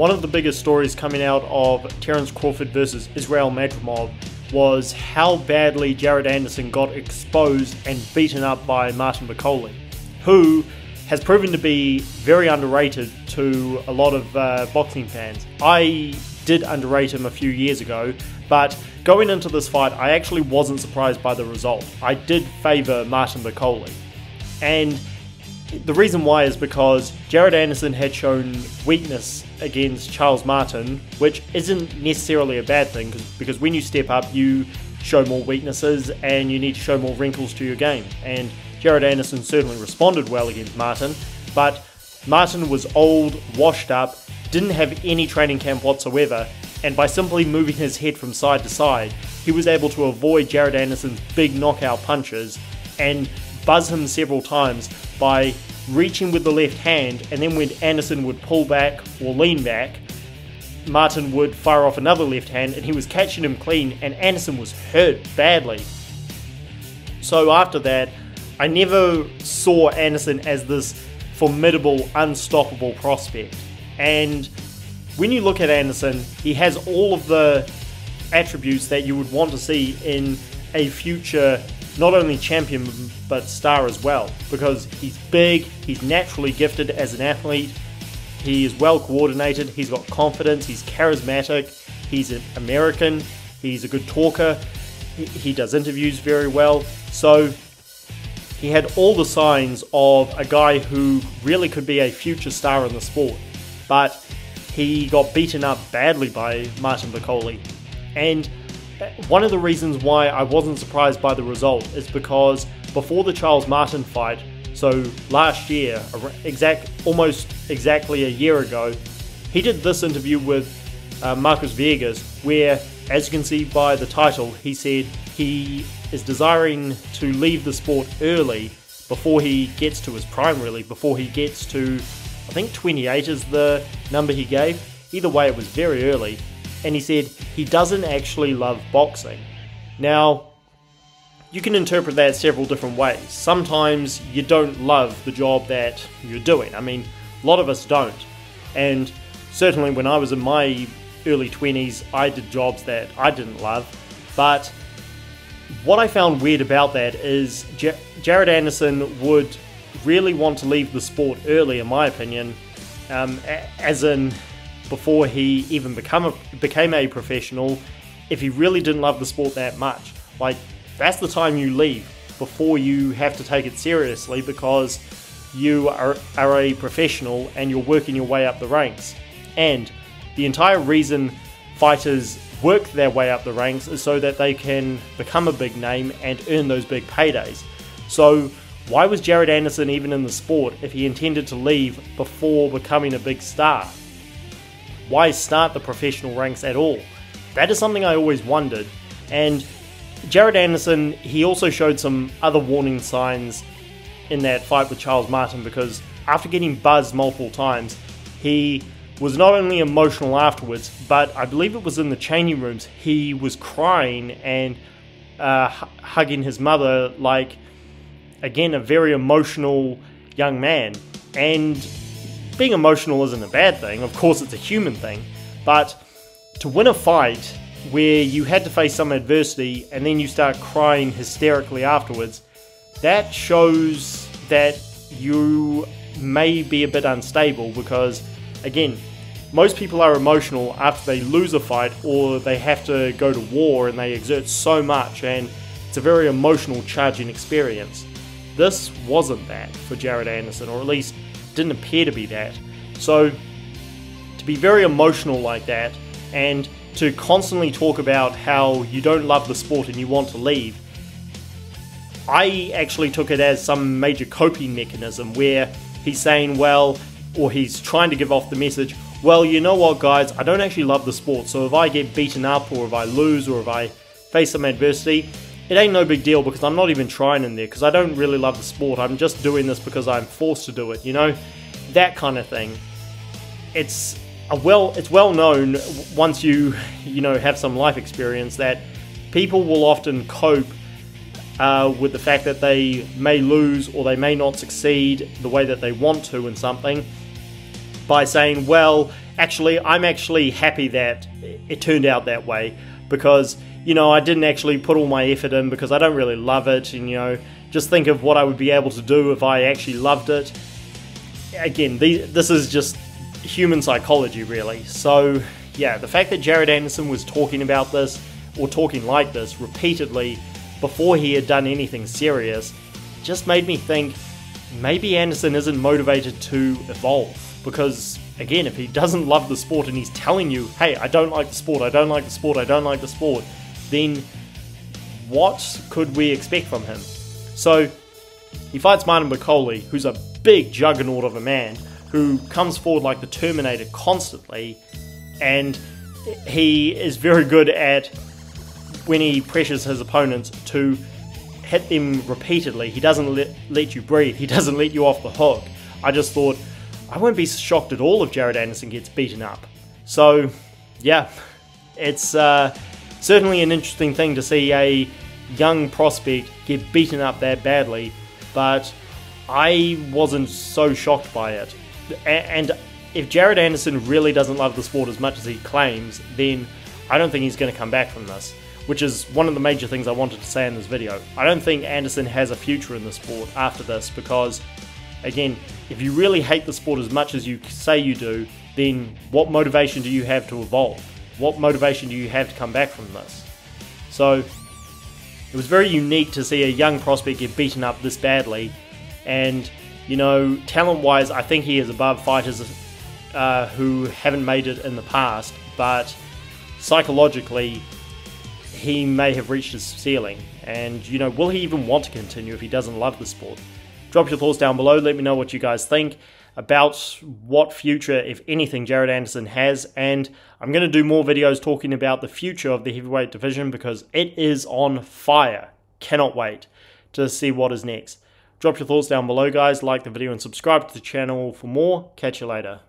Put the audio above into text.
one of the biggest stories coming out of Terence Crawford versus Israel Madrimov was how badly Jared Anderson got exposed and beaten up by Martin Bakole, who has proven to be very underrated to a lot of uh, boxing fans. I did underrate him a few years ago, but going into this fight, I actually wasn't surprised by the result. I did favour Martin Bakole. And the reason why is because Jared Anderson had shown weakness against Charles Martin, which isn't necessarily a bad thing because when you step up, you show more weaknesses and you need to show more wrinkles to your game. And Jared Anderson certainly responded well against Martin, but Martin was old, washed up, didn't have any training camp whatsoever, and by simply moving his head from side to side, he was able to avoid Jared Anderson's big knockout punches and buzz him several times by reaching with the left hand, and then when Anderson would pull back or lean back, Martin would fire off another left hand, and he was catching him clean, and Anderson was hurt badly. So after that, I never saw Anderson as this formidable, unstoppable prospect. And when you look at Anderson, he has all of the attributes that you would want to see in a future not only champion but star as well because he's big, he's naturally gifted as an athlete, he is well coordinated, he's got confidence, he's charismatic, he's an American, he's a good talker, he does interviews very well. So he had all the signs of a guy who really could be a future star in the sport. But he got beaten up badly by Martin Bakole. And one of the reasons why I wasn't surprised by the result is because before the Charles Martin fight, so last year, exact almost exactly a year ago, he did this interview with uh, Marcos Villegas, where, as you can see by the title, he said he is desiring to leave the sport early before he gets to his prime, really, before he gets to, I think 28 is the number he gave. Either way, it was very early and he said he doesn't actually love boxing. Now, you can interpret that several different ways. Sometimes you don't love the job that you're doing. I mean, a lot of us don't. And certainly when I was in my early 20s, I did jobs that I didn't love. But what I found weird about that is J- Jared Anderson would really want to leave the sport early, in my opinion, um, as in before he even become a, became a professional if he really didn't love the sport that much. Like, that's the time you leave before you have to take it seriously because you are, are a professional and you're working your way up the ranks. And the entire reason fighters work their way up the ranks is so that they can become a big name and earn those big paydays. So, why was Jared Anderson even in the sport if he intended to leave before becoming a big star? Why start the professional ranks at all? That is something I always wondered. And Jared Anderson, he also showed some other warning signs in that fight with Charles Martin because after getting buzzed multiple times, he was not only emotional afterwards, but I believe it was in the changing rooms, he was crying and uh, hugging his mother like, again, a very emotional young man. And being emotional isn't a bad thing, of course, it's a human thing, but to win a fight where you had to face some adversity and then you start crying hysterically afterwards, that shows that you may be a bit unstable because, again, most people are emotional after they lose a fight or they have to go to war and they exert so much, and it's a very emotional charging experience. This wasn't that for Jared Anderson, or at least didn't appear to be that. So, to be very emotional like that, and to constantly talk about how you don't love the sport and you want to leave, I actually took it as some major coping mechanism where he's saying, well, or he's trying to give off the message, well, you know what, guys, I don't actually love the sport, so if I get beaten up, or if I lose, or if I face some adversity, it ain't no big deal because I'm not even trying in there because I don't really love the sport. I'm just doing this because I'm forced to do it, you know? That kind of thing. It's a well it's well known once you you know have some life experience that people will often cope uh, with the fact that they may lose or they may not succeed the way that they want to in something by saying, well, actually, I'm actually happy that it turned out that way because, you know, I didn't actually put all my effort in because I don't really love it. And, you know, just think of what I would be able to do if I actually loved it. Again, this is just human psychology, really. So, yeah, the fact that Jared Anderson was talking about this or talking like this repeatedly before he had done anything serious just made me think maybe Anderson isn't motivated to evolve because again if he doesn't love the sport and he's telling you hey I don't like the sport I don't like the sport I don't like the sport then what could we expect from him so he fights Martin Bakole who's a big juggernaut of a man who comes forward like the Terminator constantly and he is very good at when he pressures his opponents to hit them repeatedly. He doesn't let, let you breathe. He doesn't let you off the hook. I just thought, I won't be shocked at all if Jared Anderson gets beaten up. So, yeah, it's uh, certainly an interesting thing to see a young prospect get beaten up that badly, but I wasn't so shocked by it. And if Jared Anderson really doesn't love the sport as much as he claims, then I don't think he's going to come back from this which is one of the major things I wanted to say in this video. I don't think Anderson has a future in the sport after this because, again, if you really hate the sport as much as you say you do, then what motivation do you have to evolve? What motivation do you have to come back from this? So, it was very unique to see a young prospect get beaten up this badly, and, you know, talent wise, I think he is above fighters uh, who haven't made it in the past, but psychologically, he may have reached his ceiling. And, you know, will he even want to continue if he doesn't love the sport? Drop your thoughts down below. Let me know what you guys think about what future, if anything, Jared Anderson has. And I'm going to do more videos talking about the future of the heavyweight division because it is on fire. Cannot wait to see what is next. Drop your thoughts down below, guys. Like the video and subscribe to the channel for more. Catch you later.